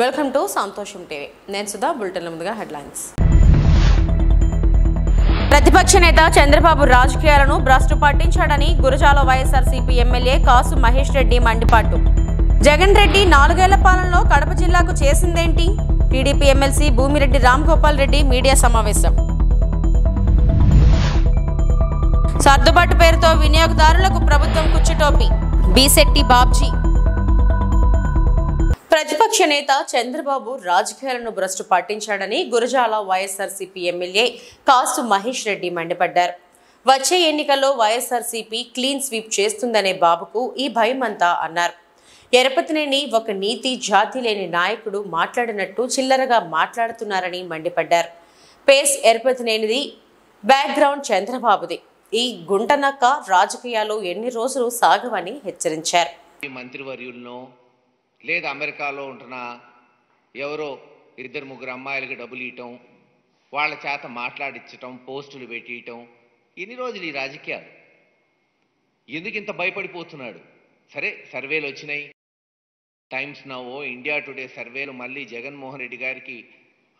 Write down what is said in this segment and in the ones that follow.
Welcome to సంతోషం TV. నేను Sudha bulletin ముందుగా హెడ్లైన్స్. ప్రతిపక్ష నేత చంద్రబాబు రాజకీయాలను భ్రష్టు పట్టించాడని గురజాల వైఎస్ఆర్సీపీ ఎమ్మెల్యే కాసు మహేష్ రెడ్డి మండిపాటు జగన్ రెడ్డి నాలుగేళ్ళ పాలనలో కడప జిల్లాకు చేసిందేంటి? TDP MLC Bhumireddy Ram Gopal Reddy media సమావేశం. సర్దుబాటు పేరుతో వినియోగదారులకు ప్రభుత్వం కుచ్చుటోపి. బీసెట్టి బాబ్జీ. ప్రతిపక్ష నేత చంద్రబాబు రాజకీయాలను భ్రష్టు పట్టించాడని గురజాల వైఎస్ఆర్సీపీ ఎమ్మెల్యే కాసు మహేష్ రెడ్డి మండిపడ్డారు. వచ్చే ఎన్నికల్లో వైఎస్ఆర్సీపీ క్లీన్ స్వీప్ చేస్తుందనే బాబుకు ఈ భయమంతా అన్నారు. ఎరపతినేని ఒక నీతి జాతి లేని నాయకుడు మాట్లాడినట్టు చిల్లరగా మాట్లాడుతున్నారని మండిపడ్డారు. పేస్ ఎరపతినేనిది బ్యాక్గ్రౌండ్ చంద్రబాబుది. ఈ గుంటనక్క రాజకీయాలు ఎన్ని రోజులు సాగవని హెచ్చరించారు. మంత్రివర్యులను లేదా అమెరికాలో ఉంటున్న ఎవరో ఇద్దరు ముగ్గురు అమ్మాయిలకి డబ్బులు ఇవ్వటం వాళ్ళ చేత మాట్లాడించటం పోస్టులు పెట్టియటం ఎన్ని రోజులు ఈ రాజకీయాలు? ఎందుకు ఇంత భయపడిపోతున్నాడు? సరే సర్వేలు వచ్చినాయి. టైమ్స్ నవో ఇండియా టుడే సర్వేలు మళ్ళీ జగన్మోహన్ రెడ్డి గారికి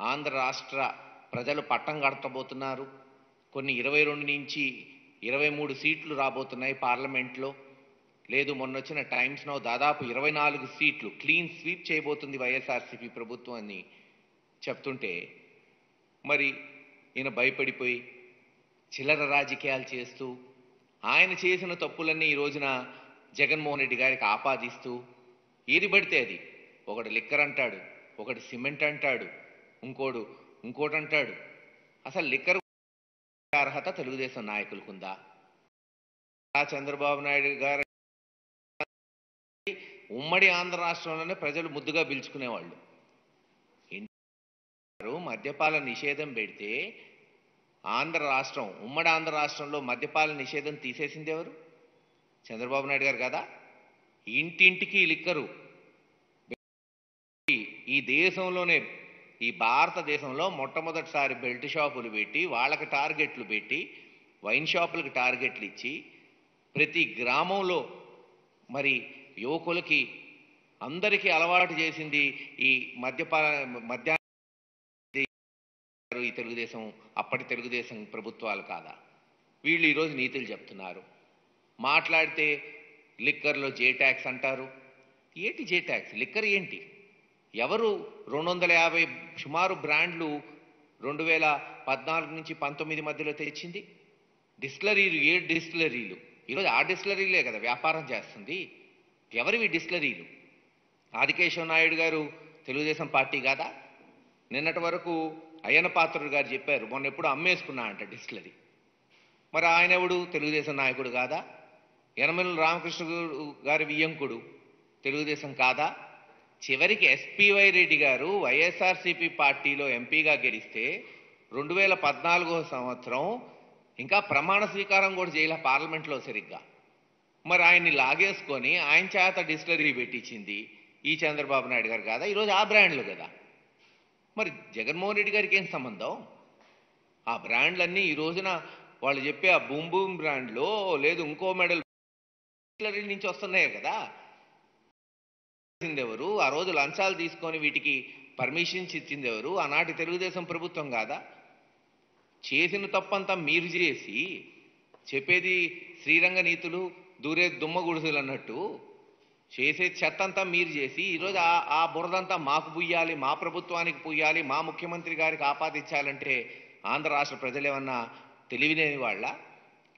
ఆంధ్ర రాష్ట్ర ప్రజలు పట్టం కడతబోతున్నారు. కొన్ని ఇరవై రెండు నుంచి ఇరవై మూడు సీట్లు రాబోతున్నాయి పార్లమెంట్లో. లేదు మొన్న వచ్చిన టైమ్స్ నో దాదాపు ఇరవై నాలుగు సీట్లు క్లీన్ స్వీప్ చేయబోతుంది వైఎస్ఆర్సీపీ ప్రభుత్వం అని చెప్తుంటే మరి ఈయన భయపడిపోయి చిల్లర రాజకీయాలు చేస్తూ ఆయన చేసిన తప్పులన్నీ ఈ రోజున జగన్మోహన్ రెడ్డి గారికి ఆపాదిస్తూ ఏది పడితే అది. ఒకడు లిక్కర్ అంటాడు ఒకడు సిమెంట్ అంటాడు ఇంకోడు ఇంకోటి అంటాడు. అసలు లిక్కర్ అర్హత తెలుగుదేశం నాయకులకుందా? చంద్రబాబు నాయుడు గారు ఉమ్మడి ఆంధ్ర రాష్ట్రంలోనే ప్రజలు ముద్దుగా పిలుచుకునేవాళ్ళు. మద్యపాల నిషేధం పెడితే ఆంధ్ర రాష్ట్రం ఉమ్మడి ఆంధ్ర రాష్ట్రంలో మద్యపాల నిషేధం తీసేసింది ఎవరు? చంద్రబాబు నాయుడు గారు కదా. ఇంటింటికి లిక్కరు. ఈ దేశంలోనే ఈ భారతదేశంలో మొట్టమొదటిసారి బెల్ట్ షాపులు పెట్టి వాళ్ళకి టార్గెట్లు పెట్టి వైన్ షాపులకు టార్గెట్లు ఇచ్చి ప్రతి గ్రామంలో మరి యువకులకి అందరికీ అలవాటు చేసింది ఈ మద్యపా మద్య ఈ తెలుగుదేశం అప్పటి తెలుగుదేశం ప్రభుత్వాలు కాదా? వీళ్ళు ఈరోజు నీతులు చెప్తున్నారు. మాట్లాడితే లిక్కర్లో జే ట్యాక్స్ అంటారు. ఏంటి జే ట్యాక్స్ లిక్కర్ ఏంటి? ఎవరు రెండు వందల యాభై సుమారు బ్రాండ్లు రెండు వేల పద్నాలుగు నుంచి పంతొమ్మిది మధ్యలో తెచ్చింది? డిస్టిలరీలు ఏ డిస్టిలరీలు? ఈరోజు ఆ డిస్టిలరీలే కదా వ్యాపారం చేస్తుంది. ఎవరివి డిస్లరీలు? ఆదికేశవ నాయుడు గారు తెలుగుదేశం పార్టీ కాదా? నిన్నటి వరకు అయ్యన పాత్రుడు గారు చెప్పారు మొన్న ఎప్పుడు అమ్మేసుకున్నా అంట డిస్లరీ. మరి ఆయన ఎవడు? తెలుగుదేశం నాయకుడు కాదా? యనమల రామకృష్ణ గారి వియ్యంకుడు తెలుగుదేశం కాదా? చివరికి ఎస్పీవై రెడ్డి గారు వైఎస్ఆర్సీపీ పార్టీలో ఎంపీగా గెలిస్తే రెండు వేల పద్నాలుగో సంవత్సరం ఇంకా ప్రమాణ స్వీకారం కూడా చేయాల పార్లమెంట్లో సరిగ్గా. మరి ఆయన్ని లాగేసుకొని ఆయన చేత డిస్టిలరీ పెట్టించింది ఈ చంద్రబాబు నాయుడు గారు కాదా? ఈరోజు ఆ బ్రాండ్లు కదా. మరి జగన్మోహన్ రెడ్డి గారికి ఏం సంబంధం? ఆ బ్రాండ్లన్నీ ఈ రోజున వాళ్ళు చెప్పే ఆ బూమ్ బూమ్ బ్రాండ్లో లేదు ఇంకో మెడల్ డిస్టిలరీ నుంచి వస్తున్నాయి కదా. ఎవరు? ఆ రోజు లంచాలు తీసుకొని వీటికి పర్మిషన్స్ ఇచ్చింది ఎవరు? ఆనాటి తెలుగుదేశం ప్రభుత్వం కాదా? చేసిన తప్పంతా మీరు చేసి చెప్పేది శ్రీరంగ నీతులు దూరే దుమ్మ గుడుసులు అన్నట్టు చేసే చెత్త అంతా మీరు చేసి ఈరోజు ఆ ఆ బురదంతా మాకు పుయ్యాలి మా ప్రభుత్వానికి పుయ్యాలి మా ముఖ్యమంత్రి గారికి ఆపాదించాలంటే ఆంధ్ర రాష్ట్ర ప్రజలు ఏమన్నా తెలివిలేని వాళ్ళ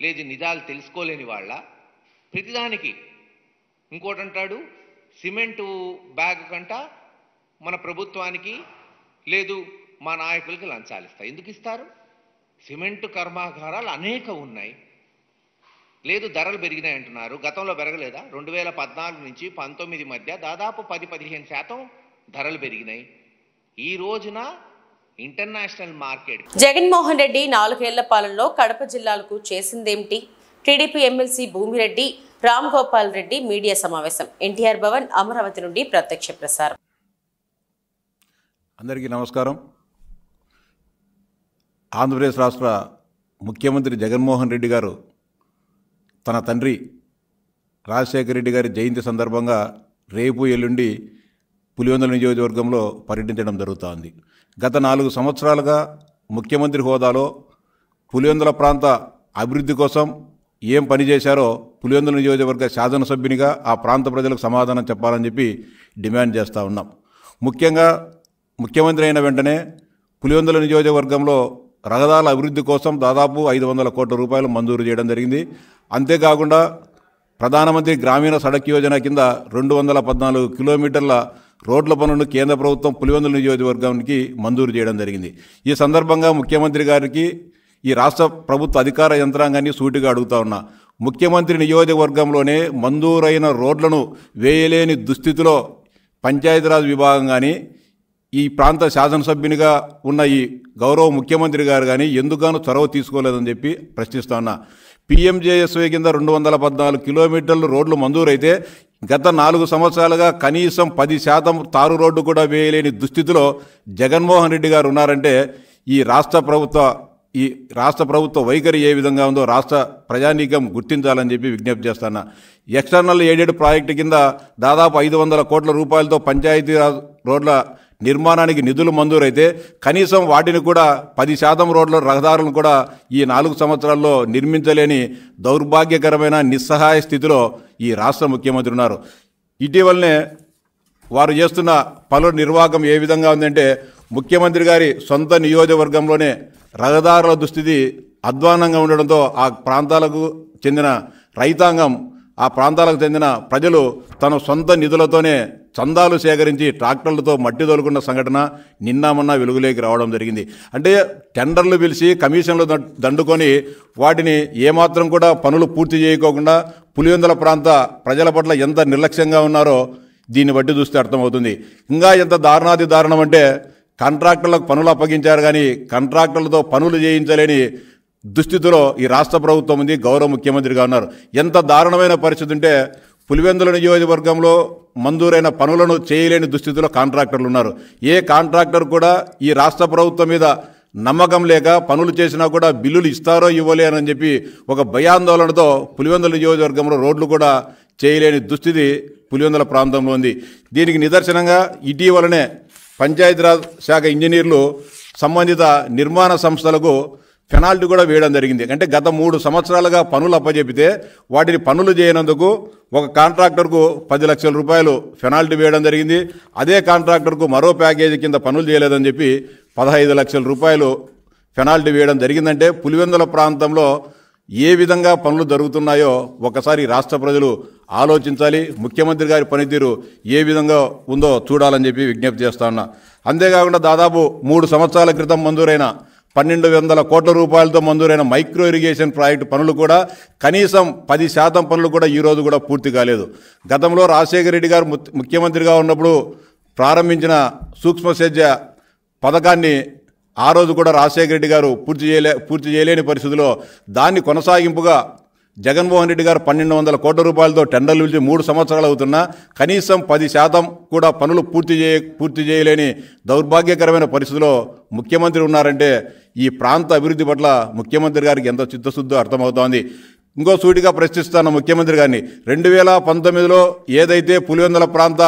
లేదు నిజాలు తెలుసుకోలేని వాళ్ళ? ప్రతిదానికి. ఇంకోటి అంటాడు సిమెంటు బ్యాగ్ కంట మన ప్రభుత్వానికి లేదు మా నాయకులకి లంచాలు ఇస్తాయి ఎందుకు ఇస్తారు? సిమెంటు కర్మాగారాలు అనేక ఉన్నాయి. లేదు ధరలు పెరిగినాయి అంటున్నారు. గతంలో పెరగలేదా? రెండు వేల పద్నాలుగు నుంచి పంతొమ్మిది మధ్య దాదాపు పది పదిహేను శాతం ధరలు పెరిగినాయి. ఈ రోజున ఇంటర్నేషనల్ మార్కెట్ జగన్మోహన్ రెడ్డి నాలుగేళ్ళ పాలనలో కడప జిల్లాలకు చేసిందేమిటి? TDP MLC Bhumireddy Ram Gopal Reddy media సమావేశం. ఎన్టీఆర్ భవన్ అమరావతి నుండి ప్రత్యక్ష ప్రసారం. అందరికీ నమస్కారం. ఆంధ్రప్రదేశ్ రాష్ట్ర ముఖ్యమంత్రి జగన్మోహన్ రెడ్డి గారు తన తండ్రి రాజశేఖర రెడ్డి గారి జయంతి సందర్భంగా రేపు ఎల్లుండి పులివెందుల నియోజకవర్గంలో పర్యటించడం జరుగుతోంది. గత నాలుగు సంవత్సరాలుగా ముఖ్యమంత్రి హోదాలో పులివెందుల ప్రాంత అభివృద్ధి కోసం ఏం పని చేశారో పులివెందుల నియోజకవర్గ శాసనసభ్యునిగా ఆ ప్రాంత ప్రజలకు సమాధానం చెప్పాలని చెప్పి డిమాండ్ చేస్తూ ఉన్నాం. ముఖ్యంగా ముఖ్యమంత్రి అయిన వెంటనే పులివెందుల నియోజకవర్గంలో రహదారుల అభివృద్ధి కోసం దాదాపు ఐదు వందల కోట్ల రూపాయలు మంజూరు చేయడం జరిగింది. అంతేకాకుండా ప్రధానమంత్రి గ్రామీణ సడక్ యోజన కింద రెండు వందల పద్నాలుగు కిలోమీటర్ల రోడ్ల పనులను కేంద్ర ప్రభుత్వం పులివెందుల నియోజకవర్గానికి మంజూరు చేయడం జరిగింది. ఈ సందర్భంగా ముఖ్యమంత్రి గారికి ఈ రాష్ట్ర ప్రభుత్వ అధికార యంత్రాంగాన్ని సూటిగా అడుగుతా ఉన్నా. ముఖ్యమంత్రి నియోజకవర్గంలోనే మంజూరైన రోడ్లను వేయలేని దుస్థితిలో పంచాయతీరాజ్ విభాగం కానీ ఈ ప్రాంత శాసనసభ్యునిగా ఉన్న ఈ గౌరవ ముఖ్యమంత్రి గారు కానీ ఎందుకనో చొరవ తీసుకోలేదని చెప్పి ప్రశ్నిస్తా ఉన్నా. పీఎంజేఎస్వై కింద రెండు వందల పద్నాలుగు కిలోమీటర్లు రోడ్లు మంజూరైతే గత నాలుగు సంవత్సరాలుగా కనీసం పది శాతం తారు రోడ్డు కూడా వేయలేని దుస్థితిలో జగన్మోహన్ రెడ్డి గారు ఉన్నారంటే ఈ రాష్ట్ర ప్రభుత్వ ఈ రాష్ట్ర ప్రభుత్వ వైఖరి ఏ విధంగా ఉందో రాష్ట్ర ప్రజానీకం గుర్తించాలని చెప్పి విజ్ఞప్తి చేస్తాను. ఎక్స్టర్నల్ ఎయిడెడ్ ప్రాజెక్టు కింద దాదాపు ఐదు వందల కోట్ల రూపాయలతో పంచాయతీ రోడ్ల నిర్మాణానికి నిధులు మంజూరైతే కనీసం వాటిని కూడా పది శాతం రోడ్ల రహదారులను కూడా ఈ నాలుగు సంవత్సరాల్లో నిర్మించలేని దౌర్భాగ్యకరమైన నిస్సహాయ స్థితిలో ఈ రాష్ట్ర ముఖ్యమంత్రి ఉన్నారు. ఇటీవలనే వారు చేస్తున్న పనుల నిర్వాహకం ఏ విధంగా ఉందంటే ముఖ్యమంత్రి గారి సొంత నియోజకవర్గంలోనే రహదారుల దుస్థితి అధ్వానంగా ఉండడంతో ఆ ప్రాంతాలకు చెందిన రైతాంగం ఆ ప్రాంతాలకు చెందిన ప్రజలు తన సొంత నిధులతోనే చందాలు సేకరించి ట్రాక్టర్లతో మట్టి తోలుకున్న సంఘటన నిన్న మొన్న వెలుగులోకి రావడం జరిగింది. అంటే టెండర్లు పిలిచి కమిషన్లు దండుకొని వాటిని ఏమాత్రం కూడా పనులు పూర్తి చేయకోకుండా పులివెందుల ప్రాంత ప్రజల పట్ల ఎంత నిర్లక్ష్యంగా ఉన్నారో దీన్ని బట్టి చూస్తే అర్థమవుతుంది. ఇంకా ఎంత దారుణాది దారుణం అంటే కాంట్రాక్టర్లకు పనులు అప్పగించారు కానీ కాంట్రాక్టర్లతో పనులు చేయించలేని దుస్థితిలో ఈ రాష్ట్ర ప్రభుత్వం ఉంది గౌరవ ముఖ్యమంత్రిగా ఉన్నారు. ఎంత దారుణమైన పరిస్థితి ఉంటే పులివెందుల నియోజకవర్గంలో మంజూరైన పనులను చేయలేని దుస్థితిలో కాంట్రాక్టర్లు ఉన్నారు. ఏ కాంట్రాక్టర్ కూడా ఈ రాష్ట్ర ప్రభుత్వం మీద నమ్మకం లేక పనులు చేసినా కూడా బిల్లులు ఇస్తారో ఇవ్వలేనని చెప్పి ఒక భయాందోళనతో పులివెందుల నియోజకవర్గంలో రోడ్లు కూడా చేయలేని దుస్థితి పులివెందుల ప్రాంతంలో ఉంది. దీనికి నిదర్శనంగా ఇటీవలనే పంచాయతీరాజ్ శాఖ ఇంజనీర్లు సంబంధిత నిర్మాణ సంస్థలకు పెనాల్టీ కూడా వేయడం జరిగింది. అంటే గత మూడు సంవత్సరాలుగా పనులు అప్పచెపితే వాటిని పనులు చేయనందుకు ఒక కాంట్రాక్టర్కు పది లక్షల రూపాయలు పెనాల్టీ వేయడం జరిగింది. అదే కాంట్రాక్టర్కు మరో ప్యాకేజీ కింద పనులు చేయలేదని చెప్పి పదహైదు లక్షల రూపాయలు పెనాల్టీ వేయడం జరిగిందంటే పులివెందుల ప్రాంతంలో ఏ విధంగా పనులు జరుగుతున్నాయో ఒకసారి రాష్ట్ర ప్రజలు ఆలోచించాలి. ముఖ్యమంత్రి గారి పనితీరు ఏ విధంగా ఉందో చూడాలని చెప్పి విజ్ఞప్తి చేస్తా ఉన్నా. అంతేకాకుండా దాదాపు మూడు సంవత్సరాల క్రితం మంజూరైన పన్నెండు వందల కోట్ల రూపాయలతో మంజూరైన మైక్రో ఇరిగేషన్ ప్రాజెక్టు పనులు కూడా కనీసం పది శాతం పనులు కూడా ఈరోజు కూడా పూర్తి కాలేదు. గతంలో రాజశేఖర రెడ్డి గారు ముత్- ముఖ్యమంత్రిగా ఉన్నప్పుడు ప్రారంభించిన సూక్ష్మ సేద్య పథకాన్ని ఆ రోజు కూడా రాజశేఖర రెడ్డి గారు పూర్తి చేయలే పూర్తి చేయలేని పరిస్థితిలో దాన్ని కొనసాగింపుగా జగన్మోహన్ రెడ్డి గారు పన్నెండు వందల కోట్ల రూపాయలతో టెండర్లు పిలిచి మూడు సంవత్సరాలు అవుతున్నా కనీసం పది శాతం కూడా పనులు పూర్తి చేయ పూర్తి చేయలేని దౌర్భాగ్యకరమైన పరిస్థితిలో ముఖ్యమంత్రి ఉన్నారంటే ఈ ప్రాంత అభివృద్ధి పట్ల ముఖ్యమంత్రి గారికి ఎంత చిత్తశుద్ధో అర్థమవుతోంది. ఇంకో సూటిగా ప్రశ్నిస్తాను ముఖ్యమంత్రి గారిని రెండు వేల పంతొమ్మిదిలో ఏదైతే పులివెందుల ప్రాంత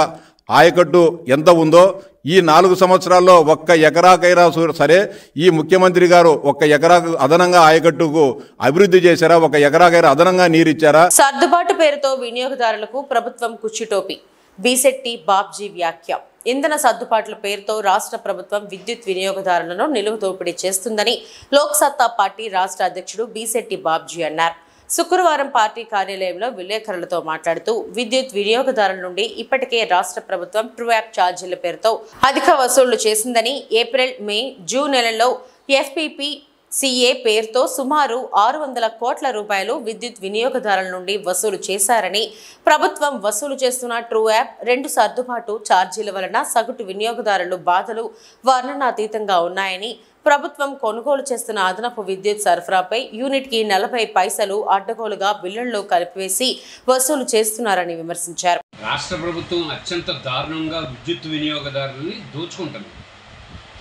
ఆయకట్టు ఎంత ఉందో ఈ నాలుగు సంవత్సరాల్లో ఒక్క ఎకరాకైనా సరే ఈ ముఖ్యమంత్రి గారు ఒక్క ఎకరాకు అదనంగా ఆయకట్టుకు అభివృద్ధి చేశారా? ఒక ఎకరాకైనా అదనంగా నీరిచ్చారా? సర్దుబాటు పేరుతో వినియోగదారులకు ప్రభుత్వం కుచ్చిటోపి బీసెట్టి బాబ్జీ వ్యాఖ్య. ఇంధన సర్దుబాట్ల పేరుతో రాష్ట్ర ప్రభుత్వం విద్యుత్ వినియోగదారులను నిలువ దోపిడీ చేస్తుందని లోక్సత్తా పార్టీ రాష్ట్ర అధ్యక్షుడు బీసెట్టి బాబ్జీ అన్నారు. శుక్రవారం పార్టీ కార్యాలయంలో విలేకరులతో మాట్లాడుతూ విద్యుత్ వినియోగదారుల నుండి ఇప్పటికే రాష్ట్ర ప్రభుత్వం ట్రూ యాప్ ఛార్జీల పేరుతో అధిక వసూళ్ళు చేసిందని ఏప్రిల్ మే జూన్ నెలల్లో ఎఫ్పిపి సిఏ పేరుతో సుమారు ఆరు వందల కోట్ల రూపాయలు విద్యుత్ వినియోగదారుల నుండి వసూలు చేశారని ప్రభుత్వం వసూలు చేస్తున్న ట్రూ యాప్ రెండు సర్దుబాటు ఛార్జీల వలన సగటు వినియోగదారులు బాధలు వర్ణనాతీతంగా ఉన్నాయని ప్రభుత్వం కొనుగోలు చేస్తున్న అదనపు విద్యుత్ సరఫరాపై యూనిట్కి నలభై పైసలు అడ్డగోలుగా బిల్లుల్లో కలిపివేసి వసూలు చేస్తున్నారని విమర్శించారు. రాష్ట్ర ప్రభుత్వం అత్యంత దారుణంగా విద్యుత్ వినియోగదారులని దోచుకుంటుంది.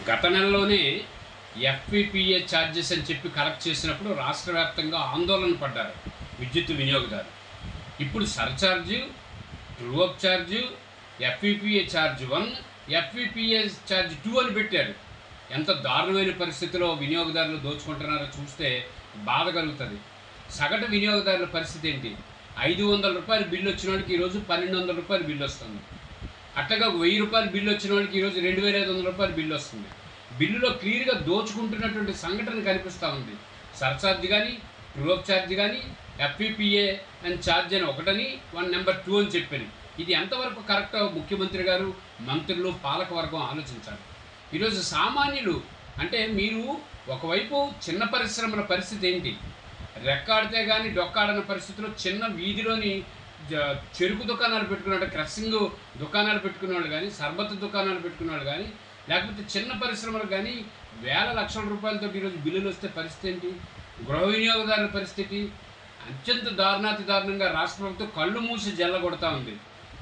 గత నెలలోనే ఎఫ్పిపిఏ ఛార్జెస్ అని చెప్పి కలెక్ట్ చేసినప్పుడు రాష్ట్ర వ్యాప్తంగా ఆందోళన పడ్డారు విద్యుత్ వినియోగదారు ఇప్పుడు surcharge true up charge FPPA charge one FPPA charge two అని పెట్టారు. ఎంత దారుణమైన పరిస్థితిలో వినియోగదారులు దోచుకుంటున్నారో చూస్తే బాధ కలుగుతుంది. సగటు వినియోగదారుల పరిస్థితి ఏంటి? ఐదు వందల రూపాయలు బిల్లు వచ్చిన వాడికి ఈరోజు పన్నెండు వందల రూపాయలు బిల్లు వస్తుంది. అట్టగా వెయ్యి రూపాయలు బిల్లు వచ్చిన వాడికి ఈరోజు రెండు వేల ఐదు వందల రూపాయలు బిల్లు వస్తుంది. బిల్లులో క్లియర్గా దోచుకుంటున్నటువంటి సంఘటన కనిపిస్తూ ఉంది. సర్చార్జ్ కానీ ట్రూఅప్ ఛార్జ్ కానీ ఎఫ్పిపిఏ అండ్ ఛార్జ్ అని ఒకటని వన్ నెంబర్ టూ అని చెప్పాను ఇది ఎంతవరకు కరెక్టో ముఖ్యమంత్రి గారు మంత్రులు పాలకవర్గం ఆలోచించాలి. ఈరోజు సామాన్యులు అంటే మీరు ఒకవైపు చిన్న పరిశ్రమల పరిస్థితి ఏంటి? రెక్కాడితే కానీ డొక్కాడని పరిస్థితిలో చిన్న వీధిలోని చెరుకు దుకాణాలు పెట్టుకున్నాడు క్రషింగ్ దుకాణాలు పెట్టుకున్నాడు కానీ సర్బత్ దుకాణాలు పెట్టుకున్నాడు కానీ లేకపోతే చిన్న పరిశ్రమలు కానీ వేల లక్షల రూపాయలతో ఈరోజు బిల్లులు వస్తే పరిస్థితి ఏంటి? గృహ వినియోగదారుల పరిస్థితి అత్యంత దారుణాతి దారుణంగా రాష్ట్ర ప్రభుత్వం కళ్ళు మూసి జల్లగొడతా ఉంది.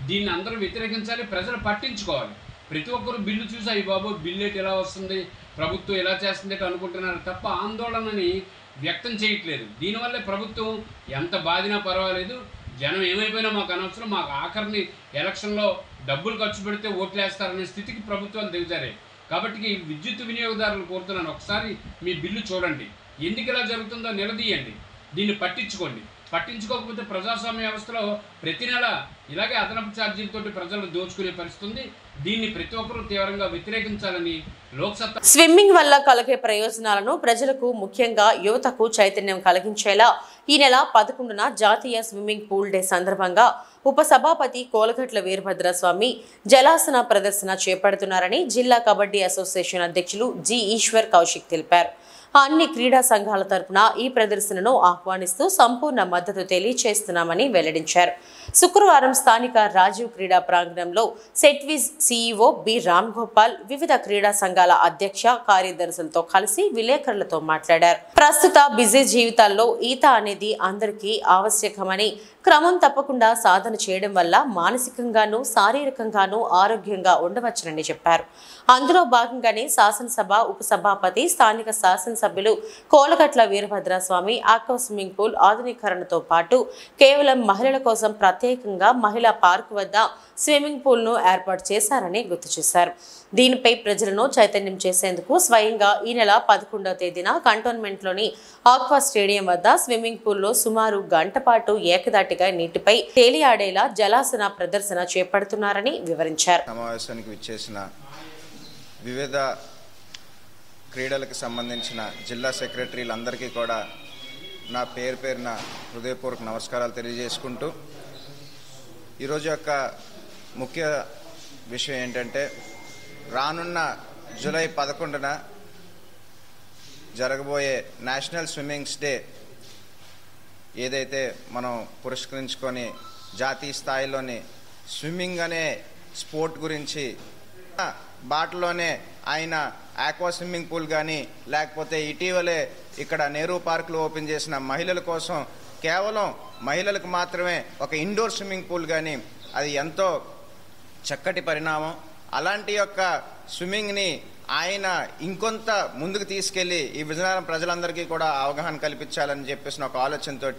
దీన్ని అందరూ వ్యతిరేకించాలి ప్రజలు పట్టించుకోవాలి. ప్రతి ఒక్కరు బిల్లు చూసాయి బాబు. బిల్లు ఎలా వస్తుంది? ప్రభుత్వం ఎలా చేస్తుంది అనుకుంటున్నారు తప్ప ఆందోళనని వ్యక్తం చేయట్లేదు. దీనివల్ల ప్రభుత్వం ఎంత బాధినా పర్వాలేదు. జనం ఏమైపోయినా మాకు అనవసరం. మాకు ఆఖరిని ఎలక్షన్లో డబ్బులు ఖర్చు పెడితే ఓట్లు వేస్తారనే స్థితికి ప్రభుత్వాలు దిగుతారే కాబట్టి విద్యుత్ వినియోగదారులు కోరుతున్నాను. ఒకసారి మీ బిల్లు చూడండి. ఎందుకు ఇలా జరుగుతుందో నిలదీయండి. దీన్ని పట్టించుకోండి. పట్టించుకోకపోతే ప్రజాస్వామ్య వ్యవస్థలో ప్రతి నెల ఇలాగే అదనపు ఛార్జీలతోటి ప్రజలు దోచుకునే పరిస్థితి ఉంది. దీన్ని ప్రతి ఒక్కరూ తీవ్రంగా వ్యతిరేకించాలని లోక్సత్తా స్విమ్మింగ్ వల్ల కలిగే ప్రయోజనాలను ప్రజలకు ముఖ్యంగా యువతకు చైతన్యం కలిగించేలా ఈ నెల పదకొండున జాతీయ స్విమ్మింగ్ పూల్ డే సందర్భంగా ఉపసభాపతి కోలగట్ల వీరభద్రస్వామి జలాసన ప్రదర్శన చేపడుతున్నారని జిల్లా కబడ్డీ అసోసియేషన్ అధ్యక్షులు జి ఈశ్వర్ కౌశిక్ తెలిపారు. అన్ని క్రీడా సంఘాల తరపున ఈ ప్రదర్శనను ఆహ్వానిస్తూ సంపూర్ణ మద్దతు తెలియచేస్తున్నామని వెల్లడించారు. శుక్రవారం స్థానిక రాజీవ్ క్రీడా ప్రాంగణంలో సెట్విజ్ సీఈఓ బి రామ్ గోపాల్ వివిధ క్రీడా సంఘాల అధ్యక్ష కార్యదర్శులతో కలిసి విలేకరులతో మాట్లాడారు. ప్రస్తుత బిజీ జీవితాల్లో ఈత అనేది అందరికీ ఆవశ్యకమని క్రమం తప్పకుండా సాధన చేయడం వల్ల మానసికంగానూ శారీరకంగానూ ఆరోగ్యంగా ఉండవచ్చునని చెప్పారు. అందులో భాగంగానే శాసనసభ ఉపసభాపతి స్థానిక శాసనసభ్యులు Kolagatla Veerabhadraswamy aqua swimming pool ఆధునీకరణతో పాటు కేవలం మహిళల కోసం ప్రత్యేకంగా మహిళా పార్క్ వద్ద స్విమ్మింగ్ పూల్ను ఏర్పాటు చేశారని గుర్తు చేశారు. దీనిపై ప్రజలను చైతన్యం చేసేందుకు స్వయంగా ఈ నెల పదకొండవ తేదీన కంటోన్మెంట్లోని ఆక్వా స్టేడియం వద్ద స్విమ్మింగ్ పూల్లో సుమారు గంట పాటు ఏకదాటి ఏకదాటిగా నీటిపై తేలియాడేలా జలాసన ప్రదర్శన చేపడుతున్నారని వివరించారు. సమావేశానికి విచ్చేసిన వివిధ క్రీడలకు సంబంధించిన జిల్లా సెక్రటరీలందరికీ కూడా నా పేరు పేరున హృదయపూర్వక నమస్కారాలు తెలియజేసుకుంటూ ఈరోజు యొక్క ముఖ్య విషయం ఏంటంటే రానున్న జూలై పదకొండున జరగబోయే నేషనల్ స్విమ్మింగ్స్ డే ఏదైతే మనం పురస్కరించుకొని జాతీయ స్థాయిలోని స్విమ్మింగ్ అనే స్పోర్ట్ గురించి బాటలోనే ఆయన ఆక్వా స్విమ్మింగ్ పూల్ కానీ లేకపోతే ఇటీవలే ఇక్కడ నెహ్రూ పార్కులో ఓపెన్ చేసిన మహిళల కోసం కేవలం మహిళలకు మాత్రమే ఒక ఇండోర్ స్విమ్మింగ్ పూల్ కానీ అది ఎంతో చక్కటి పరిణామం. అలాంటి యొక్క స్విమ్మింగ్ని ఆయన ఇంకొంత ముందుకు తీసుకెళ్ళి ఈ విజయనగరం ప్రజలందరికీ కూడా అవగాహన కల్పించాలని చెప్పేసిన ఒక ఆలోచనతో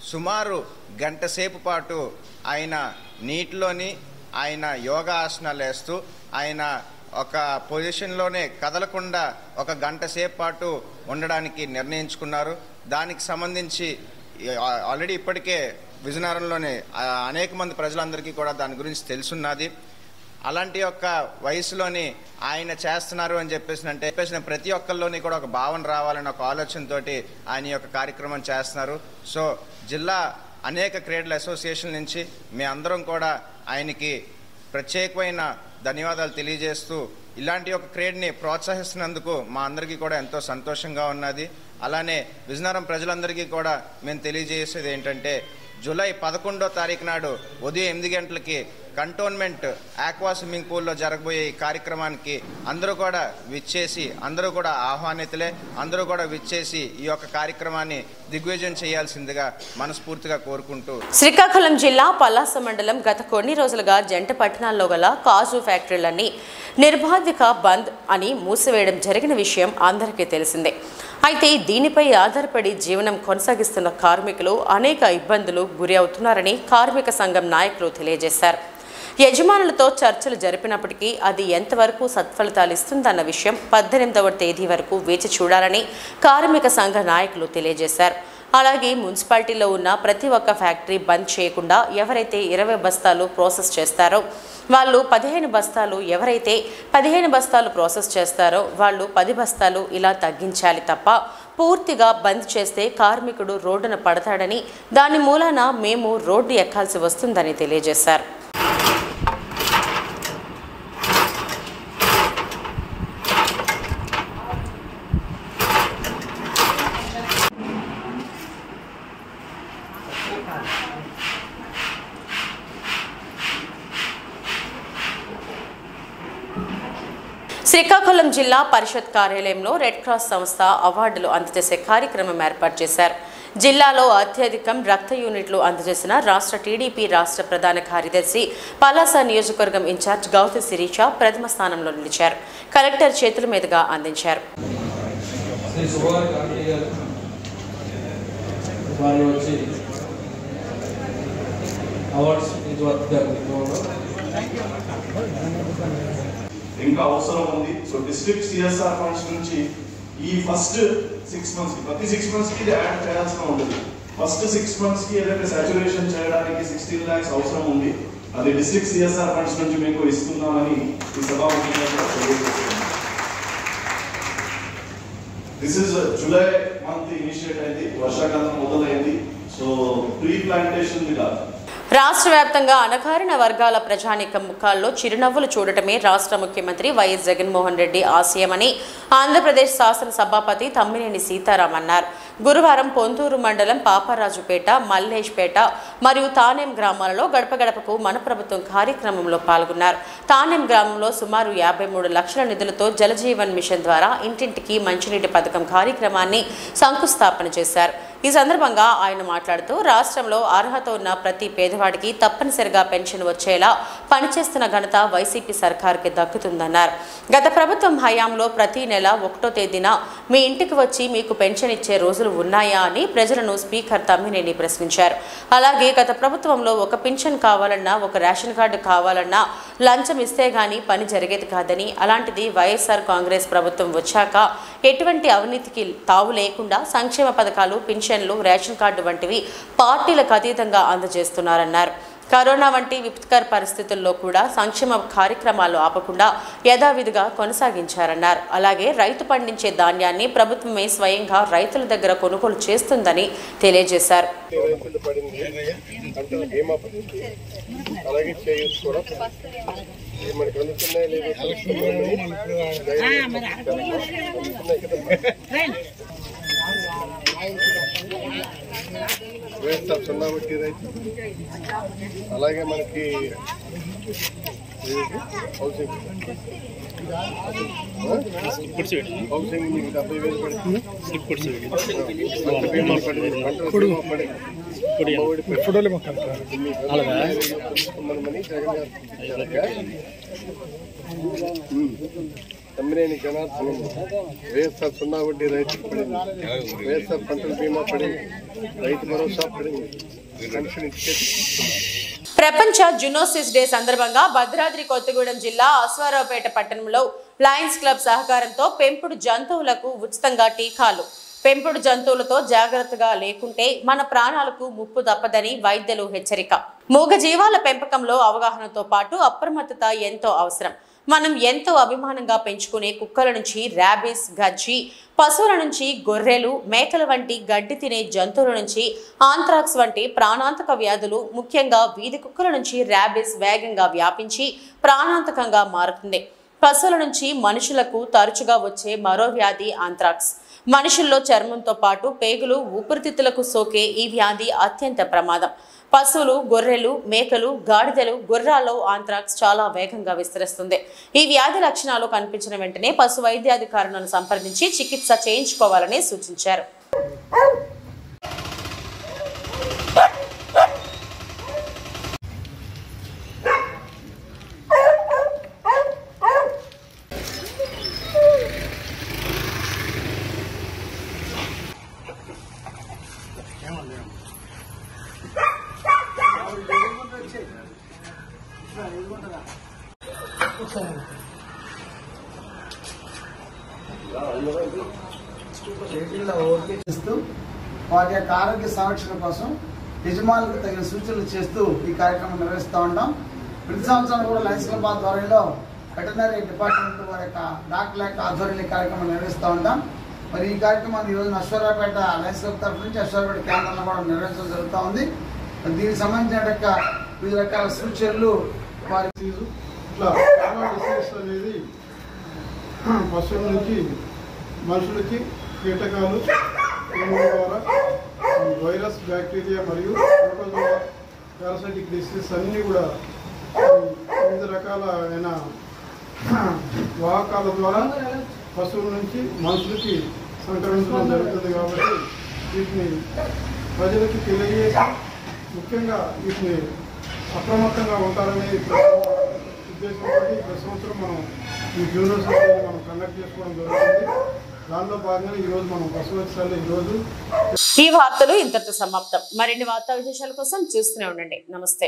సుమారు గంట సేపు పాటు ఆయన నీటిలోని ఆయన యోగా ఆసనాలు వేస్తూ ఆయన ఒక పొజిషన్లోనే కదలకుండా ఒక గంట సేపు పాటు ఉండడానికి నిర్ణయించుకున్నారు. దానికి సంబంధించి ఆల్రెడీ ఇప్పటికే విజయనగరంలోనే అనేక మంది ప్రజలందరికీ కూడా దాని గురించి తెలుసున్నది. అలాంటి యొక్క వయసులోని ఆయన చేస్తున్నారు అని చెప్పేసి అంటే చెప్పేసిన ప్రతి ఒక్కరిలోని కూడా ఒక భావన రావాలని ఒక ఆలోచనతోటి ఆయన యొక్క కార్యక్రమం చేస్తున్నారు. సో జిల్లా అనేక క్రీడల అసోసియేషన్ నుంచి మీ అందరం కూడా ఆయనకి ప్రత్యేకమైన ధన్యవాదాలు తెలియజేస్తూ ఇలాంటి ఒక క్రీడని ప్రోత్సహిస్తున్నందుకు మా అందరికీ కూడా ఎంతో సంతోషంగా ఉన్నది. అలానే విజయనగరం ప్రజలందరికీ కూడా మేము తెలియజేసేది ఏంటంటే జూలై పదకొండో తారీఖు నాడు ఉదయం ఎనిమిది గంటలకి కంటోన్మెంట్ ఆక్వా స్విమ్మింగ్ పూల్లో జరగబోయే ఈ కార్యక్రమానికి అందరూ కూడా విచ్చేసి అందరూ కూడా ఆహ్వానితులే అందరూ కూడా విచ్చేసి ఈ యొక్క కార్యక్రమాన్ని దిగ్విజయం చేయాల్సిందిగా మనస్ఫూర్తిగా కోరుకుంటూ. శ్రీకాకుళం జిల్లా పలాస మండలం గత కొన్ని రోజులుగా జంట పట్టణాల్లో గల కాజు ఫ్యాక్టరీలన్నీ నిర్బాధిక బంద్ అని మూసివేయడం జరిగిన విషయం అందరికీ తెలిసిందే. అయితే దీనిపై ఆధారపడి జీవనం కొనసాగిస్తున్న కార్మికులు అనేక ఇబ్బందులు గురి అవుతున్నారని కార్మిక సంఘం నాయకులు తెలియజేశారు. యజమానులతో చర్చలు జరిపినప్పటికీ అది ఎంతవరకు సత్ఫలితాలు ఇస్తుందన్న విషయం పద్దెనిమిదవ తేదీ వరకు వేచి చూడాలని కార్మిక సంఘ నాయకులు తెలియజేశారు. అలాగే మున్సిపాలిటీలో ఉన్న ప్రతి ఒక్క ఫ్యాక్టరీ బంద్ చేయకుండా ఎవరైతే ఇరవై బస్తాలు ప్రాసెస్ చేస్తారో వాళ్ళు పదిహేను బస్తాలు ఎవరైతే పదిహేను బస్తాలు ప్రాసెస్ చేస్తారో వాళ్ళు పది బస్తాలు ఇలా తగ్గించాలి తప్ప పూర్తిగా బంద్ చేస్తే కార్మికుడు రోడ్డున పడతాడని దాని మూలాన మేము రోడ్డు ఎక్కాల్సి వస్తుందని తెలియజేశారు. శ్రీకాకుళం జిల్లా పరిషత్ కార్యాలయంలో రెడ్ క్రాస్ సంస్థ అవార్డులు అందజేసే కార్యక్రమం ఏర్పాటు చేశారు. జిల్లాలో అత్యధికం రక్త యూనిట్లు అందజేసిన రాష్ట్ర టీడీపీ రాష్ట్ర ప్రధాన కార్యదర్శి పలాస నియోజకవర్గం ఇన్ఛార్జ్ గౌతమ్ శిరీష ప్రథమ స్థానంలో నిలిచారు. కలెక్టర్ చేతుల మీదుగా అందించారు. అవార్డ్స్ ఇది వర్క్ ఇంకా అవసరం ఉంది. సో డిస్ట్రిక్ట్ సిఎస్ఆర్ ఫండ్స్ నుంచి ఈ ఫస్ట్ సిక్స్ మంత్స్కి ప్రతి సిక్స్ మంత్స్కి ఇది యాడ్ చేయాల్సిన ఉంటుంది. ఫస్ట్ సిక్స్ మంత్స్కి ఏదైతే సాచురేషన్ చేయడానికి సిక్స్టీన్ ల్యాక్స్ అవసరం ఉంది అది డిస్ట్రిక్ట్ సిఎస్ఆర్ ఫండ్స్ నుంచి మీకు ఇస్తున్నామని ఈ సభాముఖంగా కూడా this is July month initiate అయింది వర్షాకాలం మొదలైంది. సో ప్రీ ప్లాంటేషన్ మీద రాష్ట్ర వ్యాప్తంగా అణగారిన వర్గాల ప్రజానీక ముఖాల్లో చిరునవ్వులు చూడటమే రాష్ట్ర ముఖ్యమంత్రి వైఎస్ జగన్మోహన్ రెడ్డి ఆశయమని ఆంధ్రప్రదేశ్ శాసనసభాపతి తమ్మినేని సీతారాం అన్నారు. గురువారం పొంతూరు మండలం పాపరాజుపేట మల్లేష్పేట మరియు తానేం గ్రామాలలో గడప గడపకు మన ప్రభుత్వం కార్యక్రమంలో పాల్గొన్నారు. తానేం గ్రామంలో సుమారు యాభై మూడు లక్షల నిధులతో జలజీవన్ మిషన్ ద్వారా ఇంటింటికి మంచినీటి పథకం కార్యక్రమాన్ని శంకుస్థాపన చేశారు. ఈ సందర్భంగా ఆయన మాట్లాడుతూ రాష్ట్రంలో అర్హత ఉన్న ప్రతి పేదవాడికి తప్పనిసరిగా పెన్షన్ వచ్చేలా పనిచేస్తున్న ఘనత వైసీపీ సర్కార్కి దక్కుతుందన్నారు. గత ప్రభుత్వం హయాంలో ప్రతి నెల ఒకటో తేదీన మీ ఇంటికి వచ్చి మీకు పెన్షన్ ఇచ్చే రోజులు ఉన్నాయా అని ప్రజలను స్పీకర్ తమ్మినేని ప్రశ్నించారు. అలాగే గత ప్రభుత్వంలో ఒక పెన్షన్ కావాలన్నా ఒక రేషన్ కార్డు కావాలన్నా లంచం ఇస్తే గానీ పని జరిగేది కాదని అలాంటిది వైఎస్ఆర్ కాంగ్రెస్ ప్రభుత్వం వచ్చాక ఎటువంటి అవినీతికి తావు లేకుండా సంక్షేమ పథకాలు పెన్షన్ పెన్షన్లు రేషన్ కార్డు వంటివి పార్టీలకు అతీతంగా అందజేస్తున్నారన్నారు. కరోనా వంటి విపత్కర పరిస్థితుల్లో కూడా సంక్షేమ కార్యక్రమాలు ఆపకుండా యథావిధిగా కొనసాగించారన్నారు. అలాగే రైతు పండించే ధాన్యాన్ని ప్రభుత్వమే స్వయంగా రైతుల దగ్గర కొనుగోలు చేస్తుందని తెలియజేశారు. వేస్తా సున్నా వడ్డీ రైతు అలాగే మనకి? హౌసింగ్ హౌసింగ్ మీకు డెబ్బై వేలు పడుతుంది జగన్ గారు ఇచ్చారు. ఉమ్. తమ్మినేని జనార్దన్ వైఎస్ఆర్ సున్నా వడ్డీ రైతుకు పడింది వైఎస్ఆర్ పంటల బీమా పడింది రైతు భరోసా పడింది పెన్షన్ ప్రపంచ జునోసిస్ డే సందర్భంగా భద్రాద్రి కొత్తగూడెం జిల్లా అశ్వారావుపేట పట్టణంలో లయన్స్ క్లబ్ సహకారంతో పెంపుడు జంతువులకు ఉచితంగా టీకాలు. పెంపుడు జంతువులతో జాగ్రత్తగా లేకుంటే మన ప్రాణాలకు ముప్పు తప్పదని వైద్యులు హెచ్చరిక. మూగ జీవాల పెంపకంలో అవగాహనతో పాటు అప్రమత్తత ఎంతో అవసరం. మనం ఎంతో అభిమానంగా పెంచుకునే కుక్కల నుంచి ర్యాబిస్ గజ్జి పశువుల నుంచి గొర్రెలు మేకల వంటి గడ్డి తినే జంతువుల నుంచి ఆంథ్రాక్స్ వంటి ప్రాణాంతక వ్యాధులు ముఖ్యంగా వీధి కుక్కల నుంచి ర్యాబిస్ వేగంగా వ్యాపించి ప్రాణాంతకంగా మారుతుంది. పశువుల నుంచి మనుషులకు తరచుగా వచ్చే మరో వ్యాధి ఆంథ్రాక్స్ మనుషుల్లో చర్మంతో పాటు పేగులు ఊపిరితిత్తులకు సోకే ఈ వ్యాధి అత్యంత ప్రమాదం. పశువులు గొర్రెలు మేకలు గాడిదలు గుర్రాల్లో ఆంత్రాక్స్ చాలా వేగంగా విస్తరిస్తుంది ఈ వ్యాధి లక్షణాలు కనిపించిన వెంటనే పశు వైద్యాధికారులను సంప్రదించి చికిత్స చేయించుకోవాలని సూచించారు yeah. చేస్తూ వారి యొక్క ఆరోగ్య సంరక్షణ కోసం యజమానులకు తగిన సూచనలు చేస్తూ ఈ కార్యక్రమం నిర్వహిస్తూ ఉంటాం. ప్రతి సంవత్సరం కూడా లయన్స్ క్లబ్ వెటనరీ డిపార్ట్మెంట్ వారి యొక్క డాక్టర్ యొక్క ఆధ్వర్యంలో కార్యక్రమం నిర్వహిస్తూ ఉంటాం. మరి ఈ కార్యక్రమాన్ని ఈరోజు అశ్వరాపేట లయన్స్ తరఫు నుంచి అశ్వరాపేట కేంద్రంలో కూడా నిర్వహించడం జరుగుతూ ఉంది. దీనికి సంబంధించిన యొక్క వివిధ రకాల సూచనలు వారి అనేది పశువుల నుంచి మనుషులకి కీటకాలు ద్వారా వైరస్ బ్యాక్టీరియా మరియు ప్రోటోజోవా పారాసైటిక్ డిసీజ్ అన్నీ కూడా వివిధ రకాలైన వాహకాల ద్వారా పశువుల నుంచి మనుషులకి సంక్రమించడం జరుగుతుంది కాబట్టి వీటిని ప్రజలకి తెలియజేసి ముఖ్యంగా వీటిని అప్రమత్తంగా ఉంటారనే ఉద్దేశంతో ప్రతి సంవత్సరం మనం ఈ జూనియర్ మనం కండక్ట్ చేసుకోవడం జరుగుతుంది. దానిలో భాగంగా ఈరోజు మనం పశువత్సరాలు ఈరోజు ఈ వార్తలు ఇంతటితో సమాప్తం. మరిన్ని వార్తా విశేషాల కోసం చూస్తూనే ఉండండి. నమస్తే.